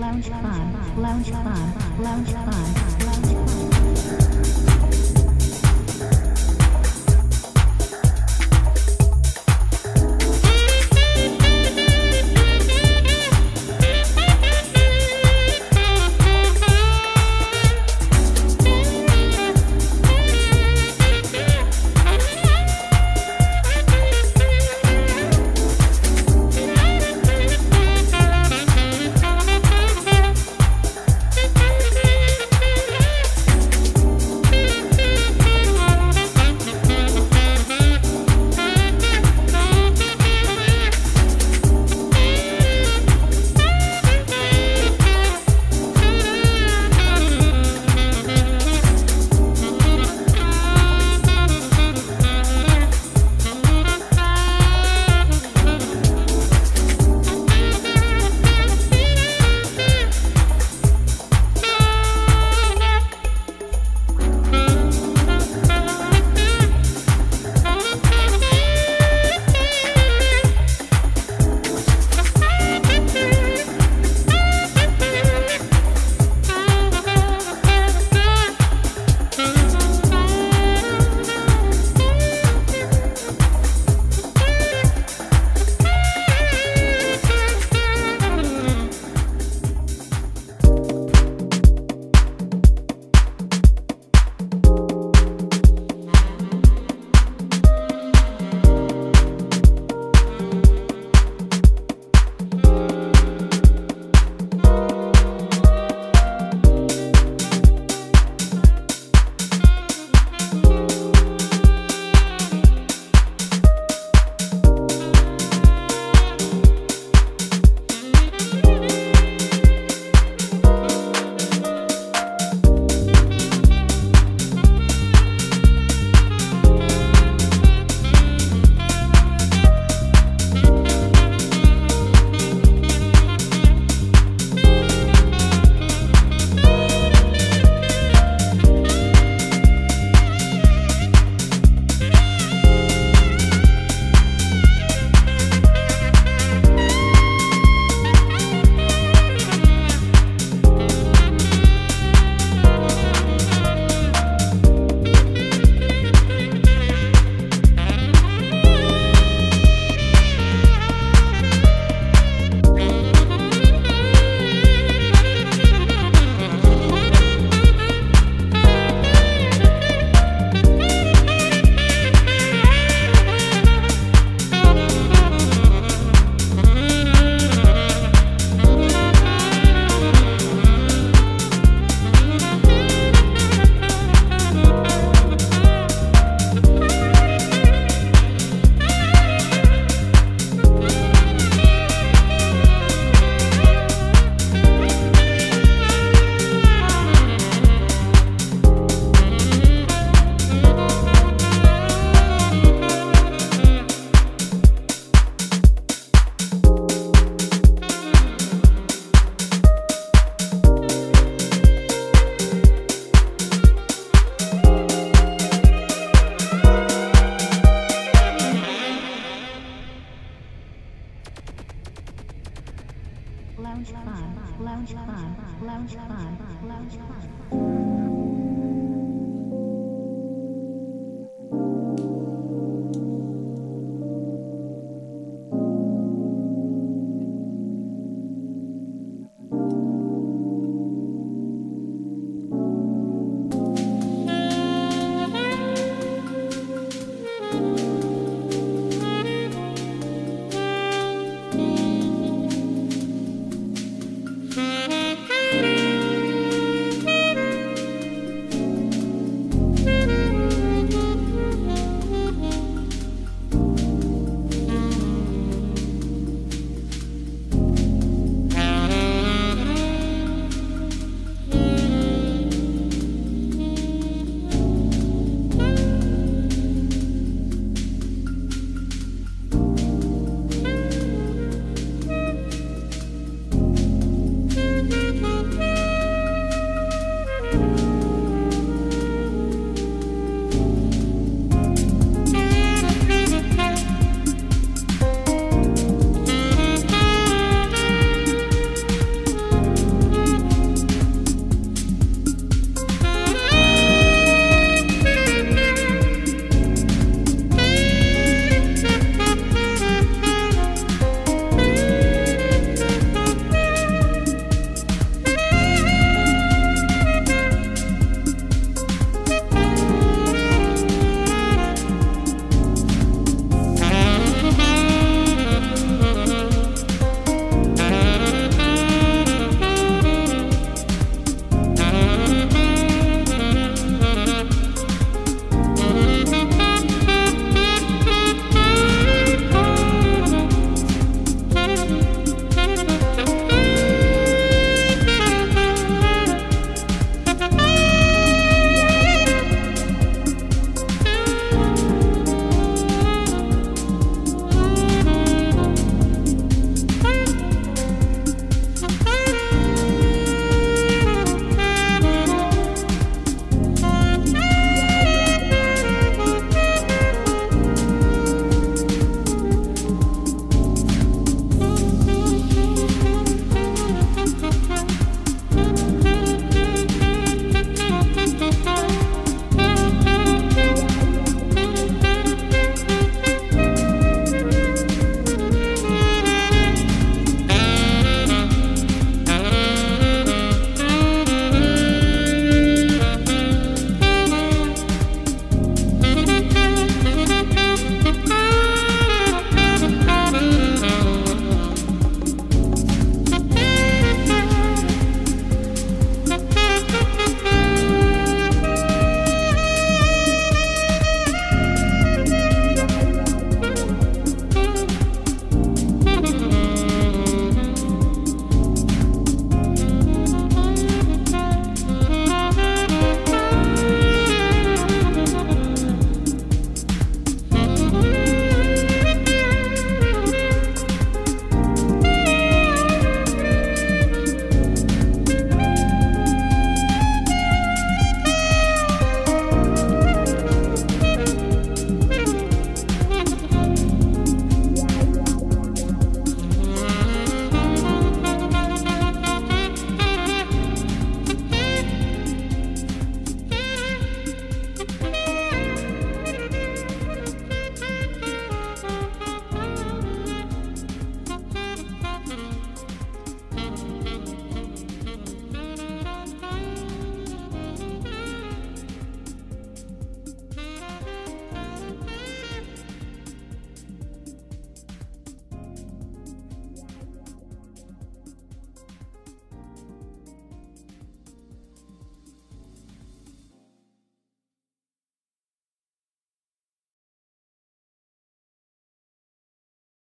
Lounge Pod, Lounge Pod, Lounge Pod, Lounge Pod.